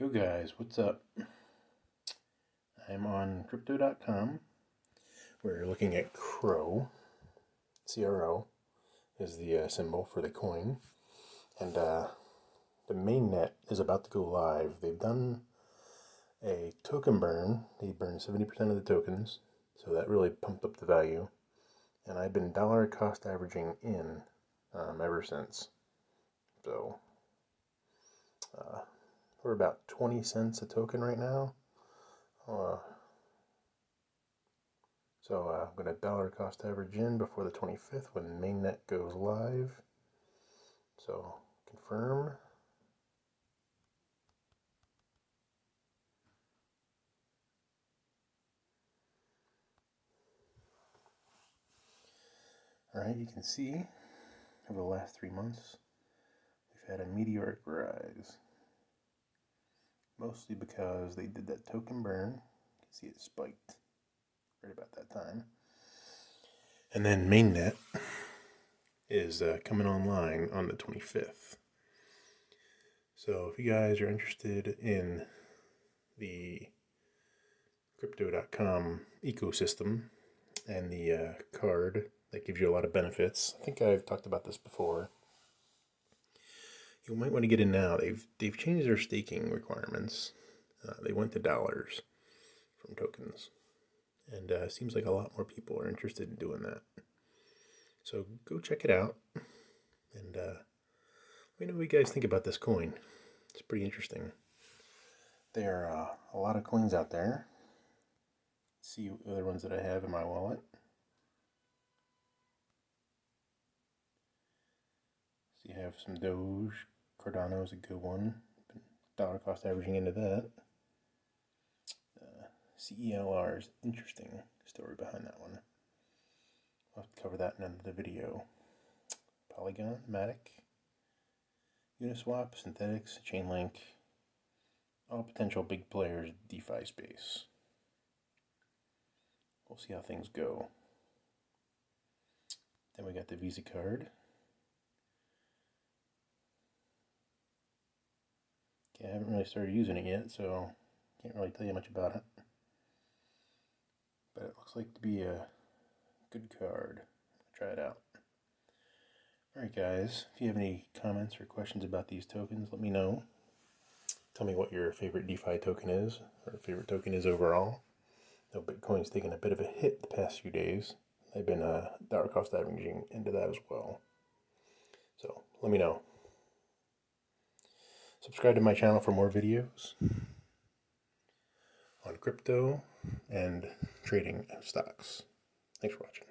Yo guys, what's up? I'm on crypto.com. We're looking at CRO. CRO is the uh, symbol for the coin. And uh, the mainnet is about to go live. They've done a token burn. They burned 70% of the tokens, so that really pumped up the value. And I've been dollar cost averaging in um, ever since. So, we're about 20 cents a token right now. Uh, so uh, I'm going to dollar cost average in before the 25th when mainnet goes live. So confirm. All right, you can see over the last three months, we've had a meteoric rise mostly because they did that token burn. You can see it spiked right about that time. And then mainnet is uh, coming online on the 25th. So if you guys are interested in the crypto.com ecosystem and the uh, card that gives you a lot of benefits, I think I've talked about this before you might want to get in now. They've they've changed their staking requirements. Uh, they went to dollars from tokens, and uh, seems like a lot more people are interested in doing that. So go check it out, and uh, let me know what you guys think about this coin. It's pretty interesting. There are uh, a lot of coins out there. See other ones that I have in my wallet. So you have some Doge, Cardano is a good one. Dollar cost averaging into that. Uh, CELR is interesting story behind that one. I'll have to cover that in another video. Polygon, Matic, Uniswap, Synthetix, Chainlink, all potential big players DeFi space. We'll see how things go. Then we got the Visa card. Okay, I haven't really started using it yet, so can't really tell you much about it. But it looks like to be a good card. Try it out. Alright guys, if you have any comments or questions about these tokens, let me know. Tell me what your favorite DeFi token is, or favorite token is overall. Though Bitcoin's taken a bit of a hit the past few days. I've been uh, dollar cost averaging into that as well. So let me know. Subscribe to my channel for more videos on crypto and trading stocks. Thanks for watching.